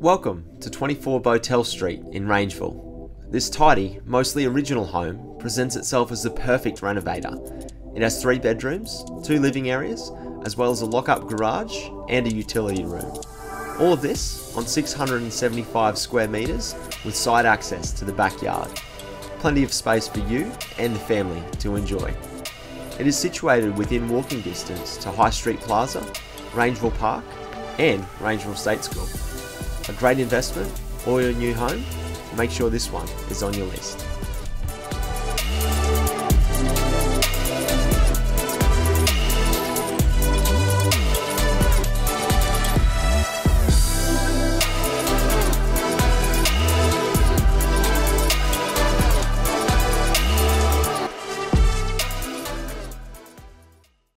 Welcome to 24 Bowtell Street in Rangeville. This tidy, mostly original home presents itself as the perfect renovator. It has three bedrooms, two living areas, as well as a lock-up garage and a utility room. All of this on 675 square metres with side access to the backyard. Plenty of space for you and the family to enjoy. It is situated within walking distance to High Street Plaza, Rangeville Park, and Rangeville State School. A great investment or your new home? Make sure this one is on your list.